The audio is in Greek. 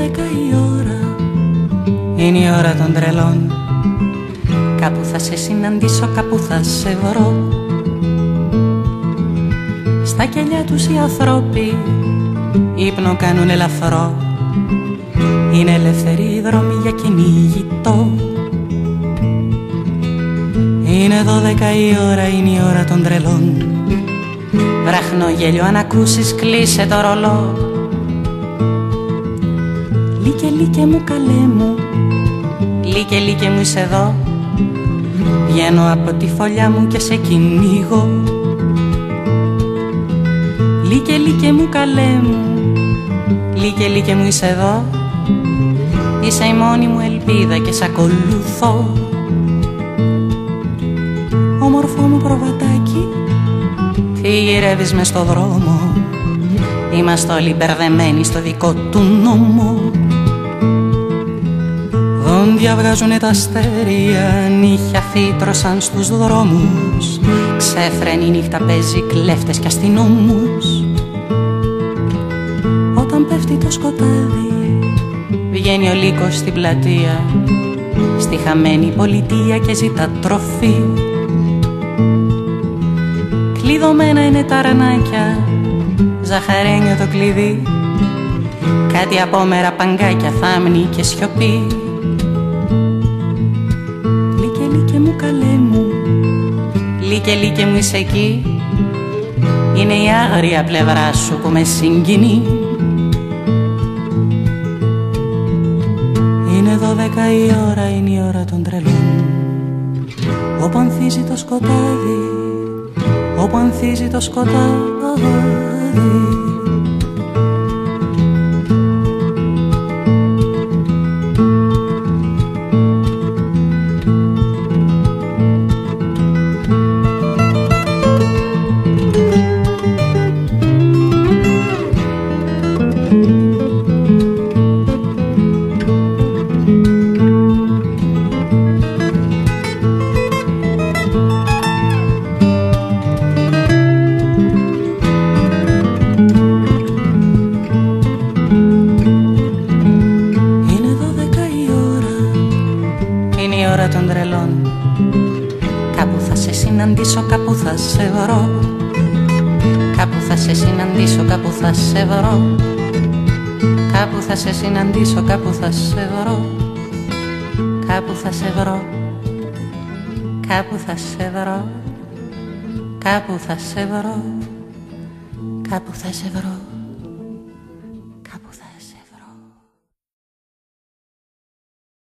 δέκα η ώρα. Είναι η ώρα των τρελών. Κάπου θα σε συναντήσω, κάπου θα σε βρω. Στα κελιά τους οι ανθρώποι Ύπνο κάνουν ελαφρό. Είναι ελεύθερη η δρόμη για κυνηγητό. Είναι δώδεκα η ώρα, είναι η ώρα των τρελών. Βραχνό γέλιο αν ακούσεις κλείσε το ρολό. Λίκε λίκε μου καλέ μου. Λίκε λίκε μου είσαι εδώ. Βγαίνω από τη φωλιά μου και σε κυνηγώ. Λίκε λίκε μου καλέ μου. Λίκε λίκε μου είσαι εδώ. Είσαι η μόνη μου ελπίδα και σ' ακολουθώ. Όμορφο μου προβατάκι Τι γυρεύεις μες στο δρόμο. Είμαστε όλοι μπερδεμένοι στο δικό του νόμο Δόντια βγάζουνε τα αστέρια, νύχια φύτρωσαν στους δρόμους. Ξέφρενη νύχτα παίζει κλέφτες και αστυνόμους. Όταν πέφτει το σκοτάδι, βγαίνει ο λύκος στην πλατεία. Στη χαμένη πολιτεία και ζητά τροφή. Κλειδωμένα είναι τα ρανάκια, ζαχαρένιο το κλειδί. Κάτι απόμερα παγκάκια, θάμνη και σιωπή καλέ μου. Λίκε λίκε μου είσαι εκεί. Είναι η άγρια πλευρά σου που με συγκινεί. Είναι δώδεκα η ώρα, είναι η ώρα των τρελών. Όπου ανθίζει το σκοτάδι Όπου ανθίζει το σκοτάδι συναντήσω κάπου θα σε βρω Κάπου θα σε συναντήσω κάπου θα σε βρω Κάπου θα σε συναντήσω κάπου θα σε βρω Κάπου θα σε βρω Κάπου θα σε βρω Κάπου θα σε βρω Κάπου θα σε βρω